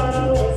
para